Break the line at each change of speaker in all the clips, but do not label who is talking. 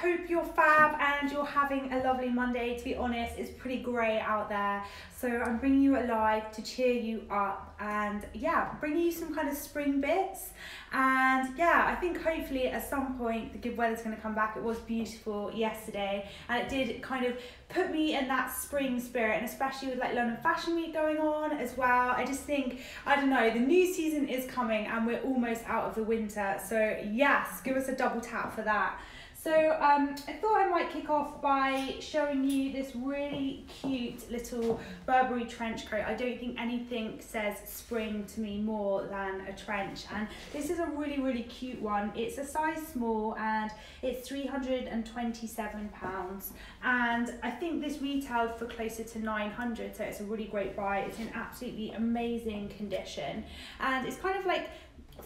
hope you're fab and you're having a lovely Monday. To be honest, it's pretty grey out there. So I'm bringing you alive to cheer you up and yeah, bringing you some kind of spring bits. And yeah, I think hopefully at some point the good weather's going to come back. It was beautiful yesterday and it did kind of put me in that spring spirit and especially with like London Fashion Week going on as well. I just think, I don't know, the new season is coming and we're almost out of the winter. So yes, give us a double tap for that. So um, I thought I might kick off by showing you this really cute little Burberry trench coat. I don't think anything says spring to me more than a trench and this is a really really cute one. It's a size small and it's 327 pounds and I think this retailed for closer to 900 so it's a really great buy. It's in absolutely amazing condition and it's kind of like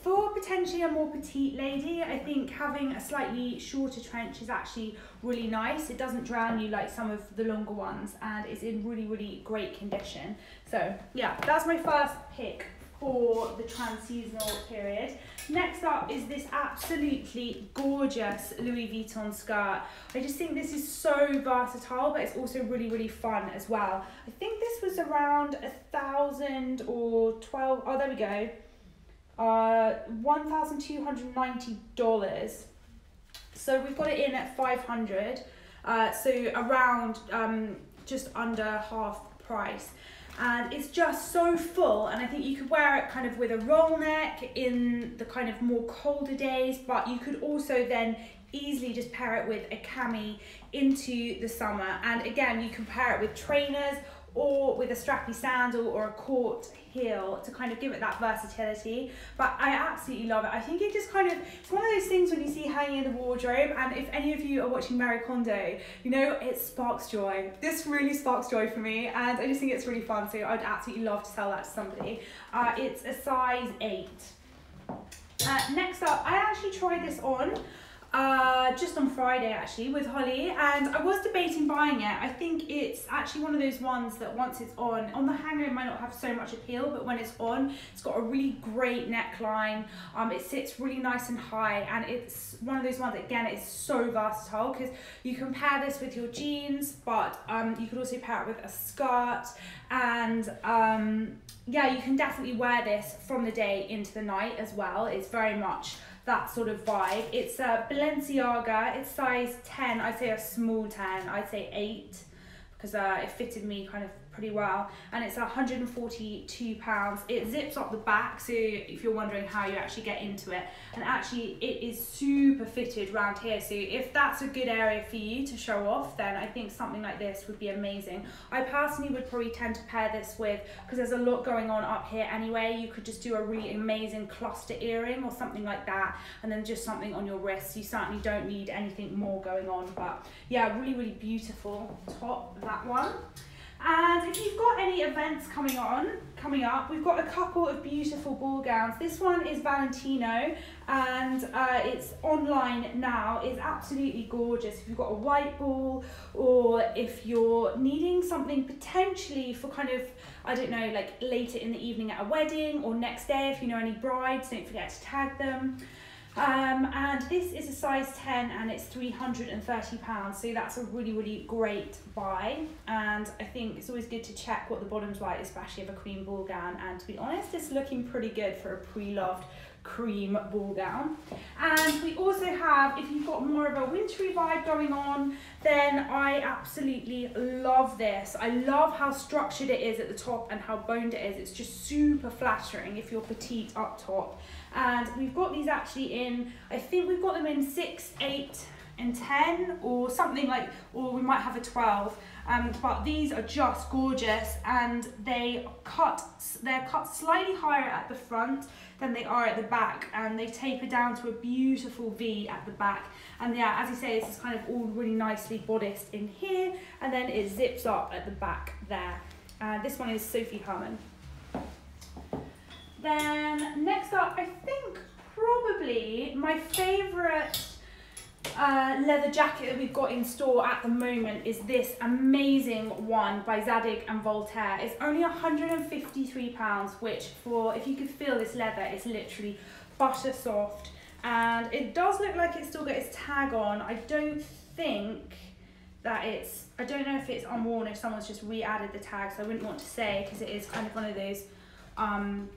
for potentially a more petite lady, I think having a slightly shorter trench is actually really nice. It doesn't drown you like some of the longer ones and it's in really, really great condition. So yeah, that's my first pick for the trans-seasonal period. Next up is this absolutely gorgeous Louis Vuitton skirt. I just think this is so versatile, but it's also really, really fun as well. I think this was around a thousand or 12, oh, there we go uh, $1,290. So we've got it in at 500 uh, so around um, just under half price. And it's just so full, and I think you could wear it kind of with a roll neck in the kind of more colder days, but you could also then easily just pair it with a cami into the summer. And again, you can pair it with trainers or with a strappy sandal or a court heel to kind of give it that versatility. But I absolutely love it. I think it just kind of, it's one of those things when you see hanging in the wardrobe and if any of you are watching Marie Kondo, you know, it sparks joy. This really sparks joy for me and I just think it's really fun. So I'd absolutely love to sell that to somebody. Uh, it's a size eight. Uh, next up, I actually tried this on uh, just on Friday actually with Holly and I was debating buying it. I think it's actually one of those ones that once it's on, on the hanger it might not have so much appeal but when it's on it's got a really great neckline, um, it sits really nice and high and it's one of those ones again it's so versatile because you can pair this with your jeans but um, you could also pair it with a skirt and um, yeah you can definitely wear this from the day into the night as well. It's very much that sort of vibe. It's a Balenciaga, it's size 10, I'd say a small 10, I'd say 8 because uh, it fitted me kind of pretty well. And it's 142 pounds. It zips up the back so if you're wondering how you actually get into it. And actually it is super fitted around here. So if that's a good area for you to show off then I think something like this would be amazing. I personally would probably tend to pair this with because there's a lot going on up here anyway. You could just do a really amazing cluster earring or something like that and then just something on your wrist. You certainly don't need anything more going on. But yeah really really beautiful top that one and if you've got any events coming on, coming up, we've got a couple of beautiful ball gowns. This one is Valentino and uh, it's online now. It's absolutely gorgeous. If you've got a white ball or if you're needing something potentially for kind of, I don't know, like later in the evening at a wedding or next day if you know any brides, don't forget to tag them. Um, and this is a size 10 and it's 330 pounds so that's a really really great buy. And I think it's always good to check what the bottom's like especially of a cream ball gown. And to be honest it's looking pretty good for a pre-loved cream ball gown. And we also have if you've got more of a wintry vibe going on then I absolutely love this. I love how structured it is at the top and how boned it is. It's just super flattering if you're petite up top and we've got these actually in, I think we've got them in 6, 8 and 10 or something like, or we might have a 12. Um, but these are just gorgeous and they cut, they're cut slightly higher at the front than they are at the back and they taper down to a beautiful V at the back. And yeah, as you say, this is kind of all really nicely bodiced in here and then it zips up at the back there. Uh, this one is Sophie Hermann. Then next up, I think probably my favourite uh, leather jacket that we've got in store at the moment is this amazing one by Zadig and Voltaire. It's only £153, which for, if you could feel this leather, it's literally butter soft. And it does look like it's still got its tag on. I don't think that it's, I don't know if it's unworn, if someone's just re-added the tags, I wouldn't want to say because it is kind of one of those um,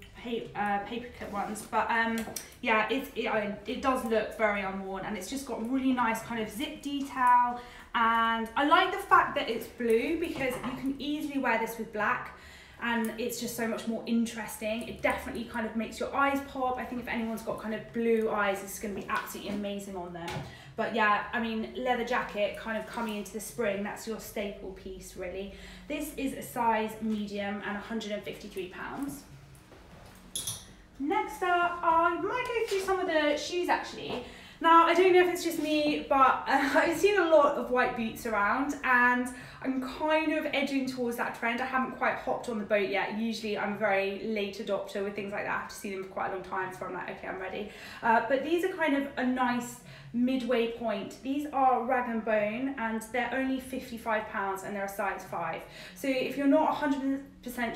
uh, paper cut ones. But um, yeah, it, it, it does look very unworn and it's just got really nice kind of zip detail. And I like the fact that it's blue because you can easily wear this with black and it's just so much more interesting. It definitely kind of makes your eyes pop. I think if anyone's got kind of blue eyes, it's gonna be absolutely amazing on them. But yeah, I mean, leather jacket kind of coming into the spring, that's your staple piece really. This is a size medium and 153 pounds. Next up, I might go through some of the shoes actually. Now, I don't know if it's just me, but uh, I've seen a lot of white boots around and I'm kind of edging towards that trend. I haven't quite hopped on the boat yet. Usually I'm a very late adopter with things like that. I have to see them for quite a long time so I'm like, okay, I'm ready. Uh, but these are kind of a nice midway point. These are rag and bone and they're only 55 pounds and they're a size five. So if you're not 100%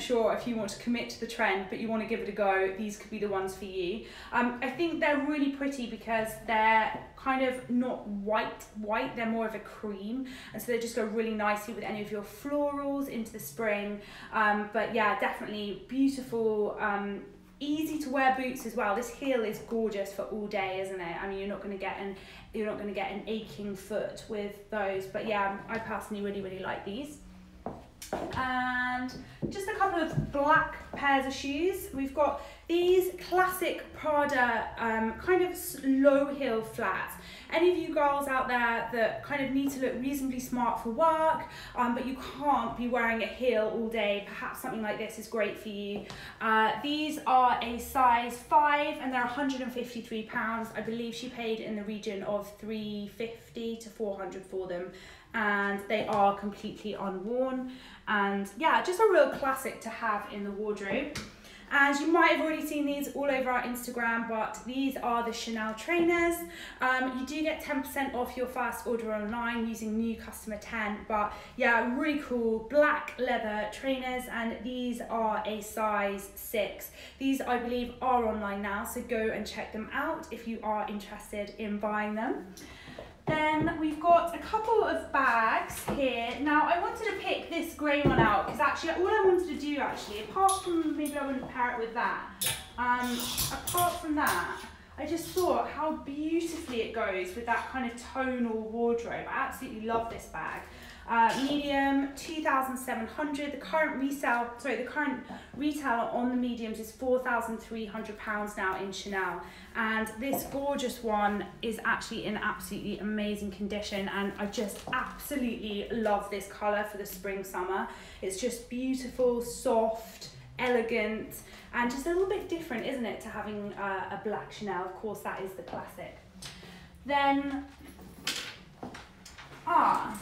sure if you want to commit to the trend but you want to give it a go, these could be the ones for you. Um, I think they're really pretty because they're kind of not white white, they're more of a cream and so they just go really nicely with any of your florals into the spring. Um, but yeah, definitely beautiful um, easy to wear boots as well. This heel is gorgeous for all day, isn't it? I mean, you're not going to get an you're not going to get an aching foot with those. But yeah, I personally really really like these. And just a couple of black pairs of shoes. We've got these classic Prada um, kind of low heel flats any of you girls out there that kind of need to look reasonably smart for work, um, but you can't be wearing a heel all day, perhaps something like this is great for you. Uh, these are a size 5 and they're 153 pounds. I believe she paid in the region of 350 to 400 for them and they are completely unworn and yeah just a real classic to have in the wardrobe and you might have already seen these all over our Instagram, but these are the Chanel trainers. Um, you do get 10% off your first order online using new customer 10, but yeah, really cool black leather trainers, and these are a size six. These, I believe, are online now, so go and check them out if you are interested in buying them. Then we've got a couple of bags here. Now I wanted to pick this grey one out because actually all I wanted to do actually, apart from maybe I wouldn't pair it with that, um, apart from that, I just thought how beautifully it goes with that kind of tonal wardrobe. I absolutely love this bag. Uh, medium 2,700. The current resale, sorry, the current retail on the mediums is 4,300 pounds now in Chanel. And this gorgeous one is actually in absolutely amazing condition. And I just absolutely love this color for the spring summer. It's just beautiful, soft, elegant, and just a little bit different, isn't it, to having a black Chanel? Of course, that is the classic. Then, ah,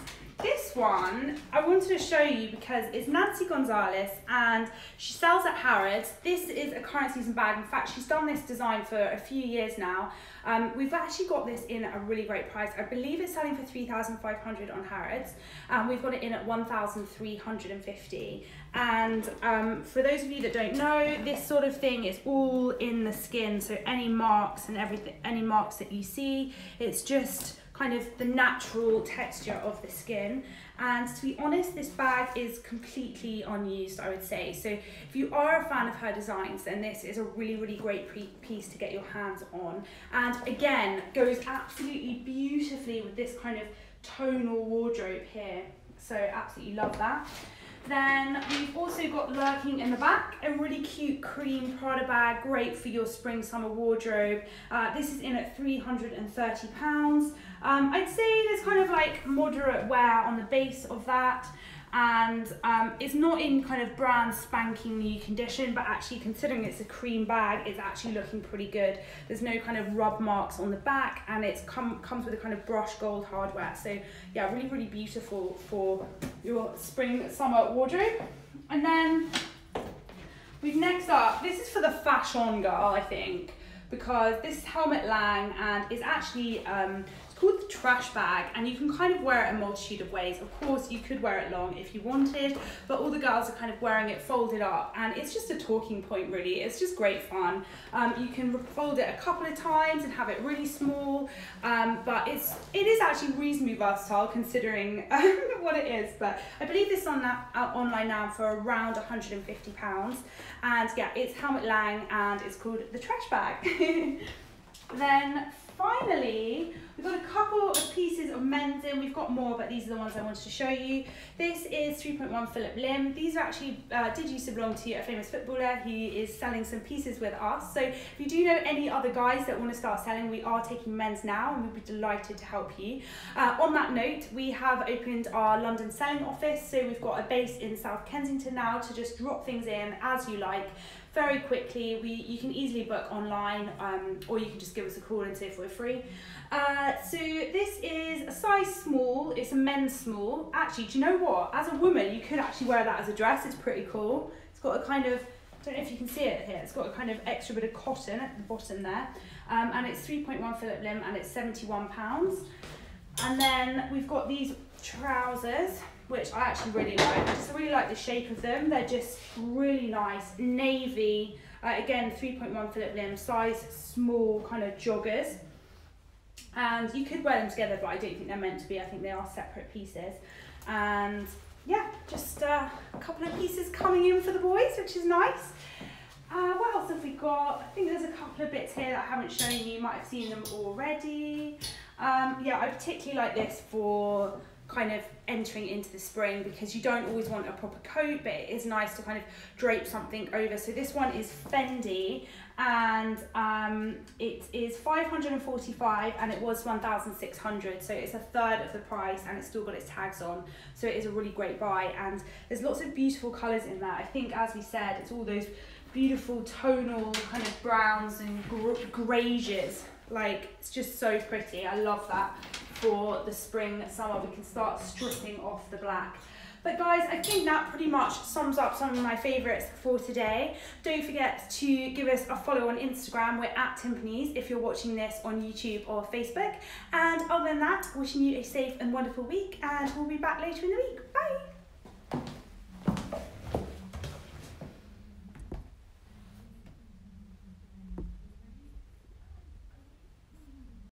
one I wanted to show you because it's Nancy Gonzalez and she sells at Harrods. This is a current season bag. In fact, she's done this design for a few years now. Um, we've actually got this in a really great price. I believe it's selling for 3500 on Harrods. and we've got it in at 1350 And um, for those of you that don't know, this sort of thing is all in the skin. So any marks and everything, any marks that you see, it's just kind of the natural texture of the skin. And to be honest, this bag is completely unused, I would say. So if you are a fan of her designs, then this is a really, really great piece to get your hands on. And again, goes absolutely beautifully with this kind of tonal wardrobe here. So absolutely love that. Then we've also got lurking in the back, a really cute cream Prada bag, great for your spring summer wardrobe. Uh, this is in at 330 pounds. Um, I'd say there's kind of like moderate wear on the base of that and um, it's not in kind of brand spanking new condition but actually considering it's a cream bag it's actually looking pretty good. There's no kind of rub marks on the back and it's come comes with a kind of brush gold hardware. So yeah really really beautiful for your spring summer wardrobe. And then we've next up this is for the fashion girl I think because this is Helmut Lang and is actually um, trash bag and you can kind of wear it a multitude of ways. Of course, you could wear it long if you wanted, but all the girls are kind of wearing it folded up and it's just a talking point really. It's just great fun. Um, you can fold it a couple of times and have it really small, um, but it's it is actually reasonably versatile considering what it is. But I believe this on that uh, online now for around 150 pounds, and yeah, it's Helmut Lang and it's called the trash bag. then finally, we've got a couple of pieces of men's in. We've got more, but these are the ones I wanted to show you. This is 3.1 Phillip Lim. These are actually, uh, did used to belong to a famous footballer. He is selling some pieces with us. So if you do know any other guys that want to start selling, we are taking men's now and we'd be delighted to help you. Uh, on that note, we have opened our London selling office. So we've got a base in South Kensington now to just drop things in as you like very quickly. We You can easily book online um, or you can just give us a call and see if we're free. Uh, so this is a size small, it's a men's small. Actually, do you know what? As a woman, you could actually wear that as a dress, it's pretty cool. It's got a kind of, I don't know if you can see it here, it's got a kind of extra bit of cotton at the bottom there. Um, and it's 3.1 Phillip Lim and it's 71 pounds. And then we've got these trousers which I actually really like. I just really like the shape of them. They're just really nice. Navy, uh, again, 3.1 Phillip Lim, size small kind of joggers. And you could wear them together, but I don't think they're meant to be. I think they are separate pieces. And yeah, just uh, a couple of pieces coming in for the boys, which is nice. Uh, what else have we got? I think there's a couple of bits here that I haven't shown you. You might have seen them already. Um, yeah, I particularly like this for kind of entering into the spring because you don't always want a proper coat but it is nice to kind of drape something over so this one is Fendi and um, it is 545 and it was 1600 so it's a third of the price and it's still got its tags on so it is a really great buy and there's lots of beautiful colors in there I think as we said it's all those beautiful tonal kind of browns and gr like it's just so pretty I love that for the spring, summer. We can start stripping off the black. But guys, I think that pretty much sums up some of my favourites for today. Don't forget to give us a follow on Instagram. We're at Timpanys if you're watching this on YouTube or Facebook. And other than that, wishing you a safe and wonderful week and we'll be back later in the week. Bye!